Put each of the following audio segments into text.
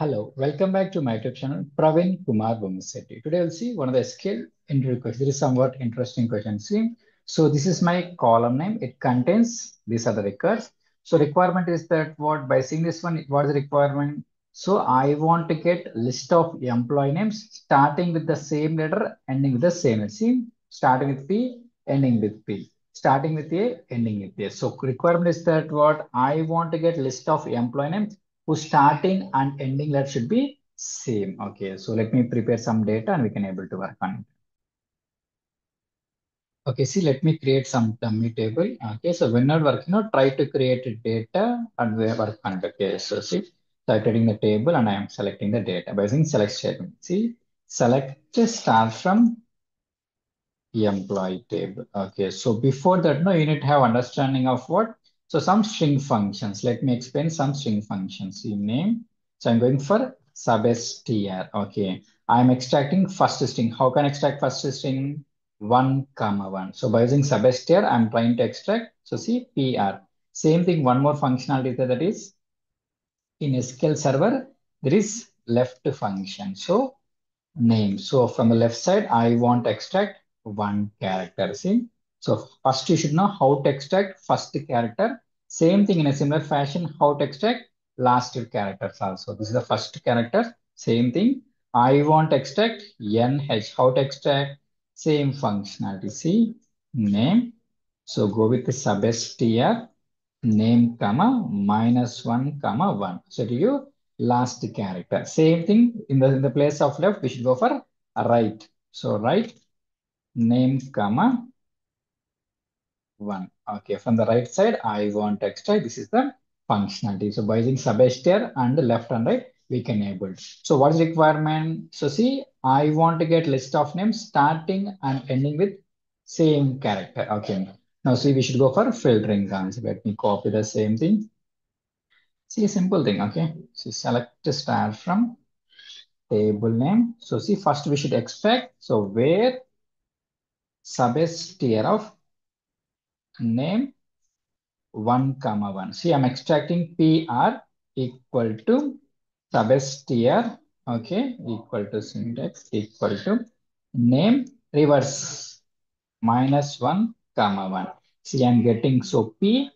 Hello, welcome back to my YouTube channel, Praveen Kumar Bommisetty. Today we'll see one of the SQL interview questions. This is somewhat interesting question. See, so this is my column name. It contains these are the records. So requirement is that what by seeing this one, what is the requirement? So I want to get list of employee names starting with the same letter, ending with the same. See, starting with P, ending with P. Starting with A, ending with A. So requirement is that what I want to get list of employee names whose starting and ending letter should be same. Okay, so let me prepare some data and we can able to work on it. Okay, see, let me create some dummy table. Okay, so when not working, know, try to create a data and we work on it. Okay, so see, so I'm creating the table and I am selecting the data by using select statement. See, select start from the employee table. Okay, so before that, no, you need to have understanding of what so some string functions, let me explain some string functions in name. So I'm going for substr. Okay. I'm extracting first string. How can I extract first string? One comma one. So by using substr, I'm trying to extract. So see PR. Same thing, one more functionality that is in SQL Server, there is left function. So name. So from the left side, I want to extract one character. See? So first you should know how to extract first character same thing in a similar fashion, how to extract last characters also. This is the first character. Same thing. I want to extract NH. How to extract? Same functionality. See, name. So go with the substr name comma minus one comma one. So to you last character. Same thing in the in the place of left, we should go for right. So right name comma one. Okay, from the right side, I want to extract. This is the functionality. So by using substr and left and right, we can enable. So what is requirement? So see, I want to get list of names starting and ending with same character. Okay. Now see, we should go for filtering concept. Let me copy the same thing. See simple thing. Okay. So select star from table name. So see, first we should expect. So where substr of name 1 comma 1. See, I'm extracting PR equal to substr, okay, equal to syntax equal to name reverse minus 1 comma 1. See, I'm getting so P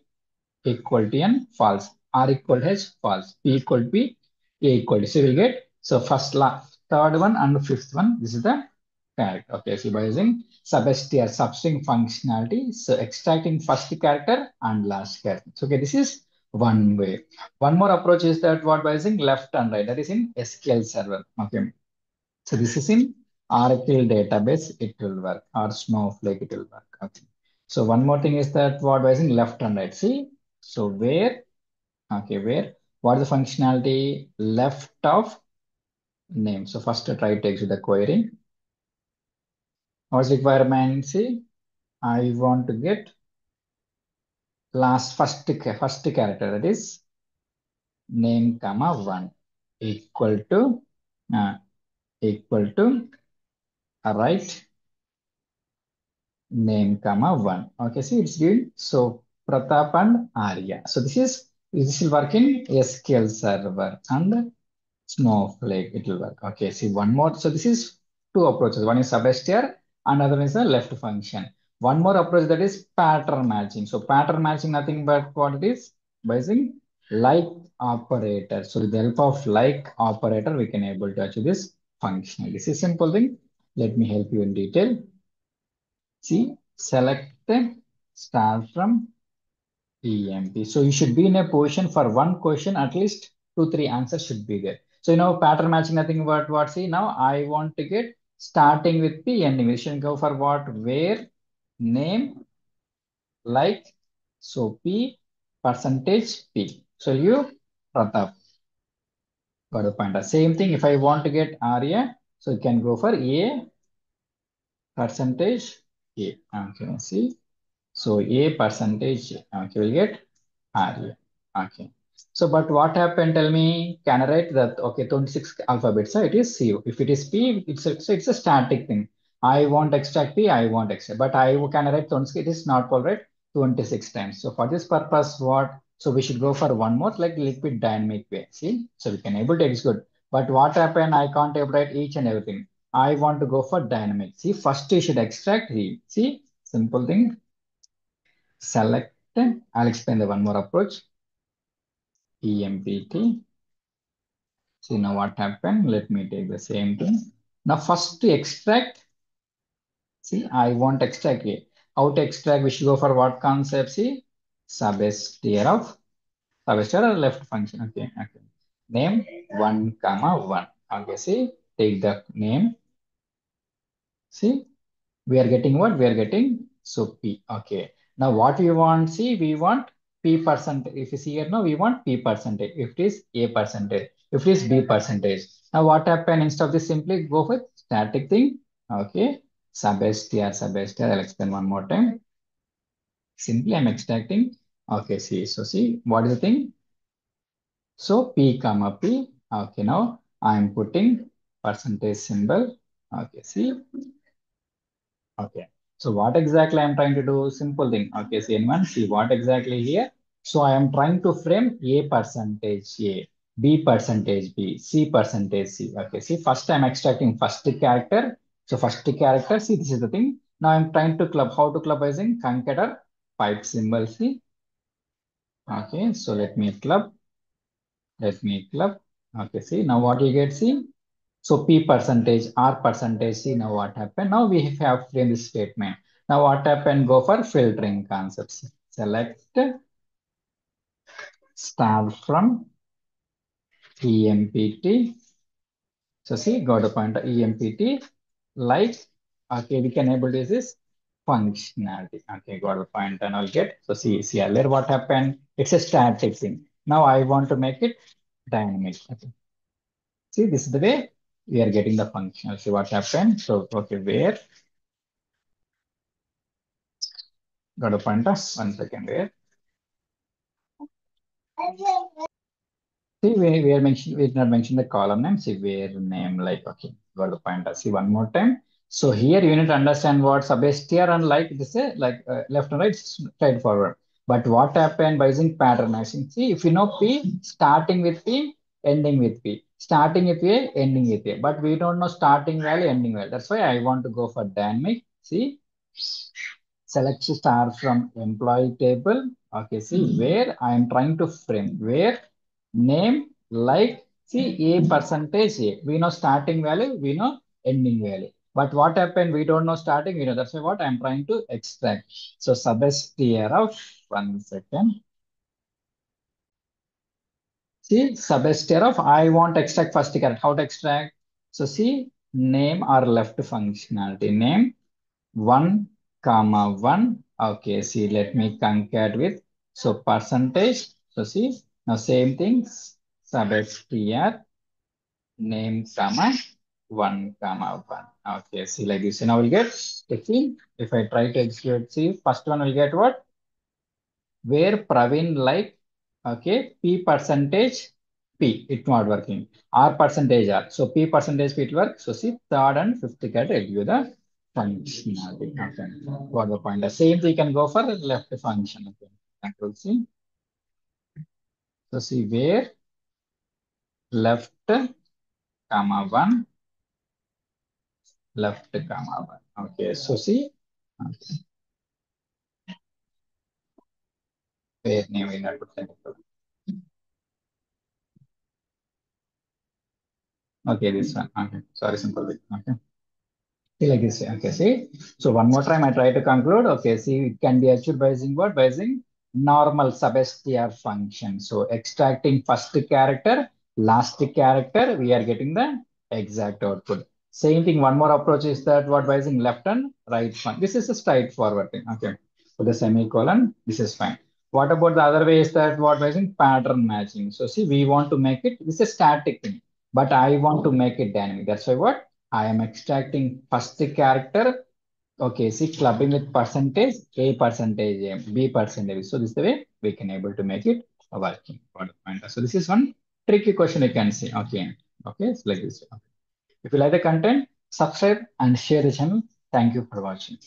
equal to N false, R equal to H false, P equal to P, A equal to. So we'll get so first last third one and fifth one. This is the character. Okay, so by using substr substring functionality, so extracting first character and last character. So, okay, this is one way. One more approach is that what by using left and right, that is in SQL Server. Okay, so this is in Oracle database, it will work, or Snowflake, it will work. Okay. So one more thing is that what by using left and right. See, so where, okay, where, what is the functionality left of name? So first try to exit the query. What's requirement? I want to get last first first character that is name comma one equal to uh, equal to uh, right name comma one. Okay, see it's doing so Pratap and Arya. So this is this will work in SQL Server and Snowflake. It will work. Okay, see one more. So this is two approaches. One is substr Another is a left function. One more approach that is pattern matching. So pattern matching, nothing but what it is? By using like operator. So with the help of like operator, we can able to achieve this function. This is simple thing. Let me help you in detail. See, select start from EMP. So you should be in a position for one question, at least two, three answers should be there. So, you know, pattern matching, nothing but what, see, now I want to get starting with P ending. We should go for what? Where name like so P percentage P. So you Pratap. Got a pointer. Same thing if I want to get Arya, so you can go for A percentage A. Okay, see. So A percentage Okay, we'll get Arya. Okay. So, but what happened? Tell me, can I write that? Okay, 26 alphabets. So it is C. If it is P, it's a, so it's a static thing. I want extract P, I want extract, but I can write 26. It is not all right 26 times. So for this purpose, what? So we should go for one more like liquid dynamic way. See, so we can able to execute. But what happened? I can't write each and everything. I want to go for dynamic. See, first you should extract the, see, simple thing. Select, I'll explain the one more approach. EMPT. See now what happened. Let me take the same thing. Now first to extract. See, I want extract here. How to extract? We should go for what concept? See, substr of substr or left function. Okay, okay. Name one comma one. Okay, see, take the name. See, we are getting what? We are getting so P. Okay. Now what we want? See, we want P percent. If you see here now, we want P percentage. If it is A percentage, if it is B percentage. Now what happened? Instead of this, simply go with static thing. Okay. Substr, substr. I'll explain one more time. Simply I'm extracting. Okay, see. So see, what is the thing? So P comma P. Okay, now I'm putting percentage symbol. Okay, see. Okay. So what exactly I'm trying to do? Simple thing. Okay, see anyone? See what exactly here? So I am trying to frame A percentage A, B percentage B, C percentage C. Okay, see first I'm extracting first character. So first character, see this is the thing. Now I'm trying to club. How to club using concatenator pipe symbol. See. Okay, so let me club. Let me club. Okay, see now what you get. See. So P percentage, R percentage, see now what happened. Now we have framed statement. Now what happened? Go for filtering concepts. Select star from EMPT. So see, got a pointer EMPT like, okay, we can able to use this functionality. Okay, got a point and I'll get. So see, see earlier what happened? It's a static thing. Now I want to make it dynamic. Okay. See, this is the way we are getting the function. See what happened. So, okay, where? Got a pointer. One second there. See, we, we are mentioned, we did not mention the column name. See, where name, like, okay, got the pointer. See, one more time. So here you need to understand what substr and like this, like uh, left and right, straightforward. But what happened by using pattern matching? See, if you know P, starting with P, ending with P. Starting with A, ending with A. But we don't know starting value, ending value. That's why I want to go for dynamic. See, select star from employee table. Okay, see hmm. where I am trying to frame. Where name, like, see A percentage A. We know starting value, we know ending value. But what happened? We don't know starting, we know. That's why what I'm trying to extract. So substr of one second. See, substr of I want to extract first character. How to extract? So see, name or left functionality. Name one comma one. Okay, see, let me concat with so percentage. So see, now same things. Substr name comma one comma one. Okay, see like this. So now we'll get see if I try to execute, see first one will get what? Where Praveen like okay P percentage P, it not working. R percentage R. So P percentage P it work. So see third and fifth category give the functionality. Okay. Got the point. The same thing you can go for left function. Okay. Control C. So see where left comma one left comma one. Okay. So see okay. where name in Okay, this one. Okay, sorry, simple. Okay. See like this. Okay, see. So one more time, I try to conclude. Okay, see, it can be achieved by using what? By using normal substr function. So extracting first character, last character, we are getting the exact output. Same thing, one more approach is that what by using left and right one. This is a straightforward thing. Okay. For the semicolon, this is fine. What about the other way is that what by using pattern matching. So see, we want to make it, this is a static thing, but I want to make it dynamic. That's why what? I am extracting first the character. Okay, see clubbing with percentage, A percentage, B percentage. So this is the way we can able to make it working. So this is one tricky question you can see. Okay, okay, like this. Okay. If you like the content, subscribe and share the channel. Thank you for watching.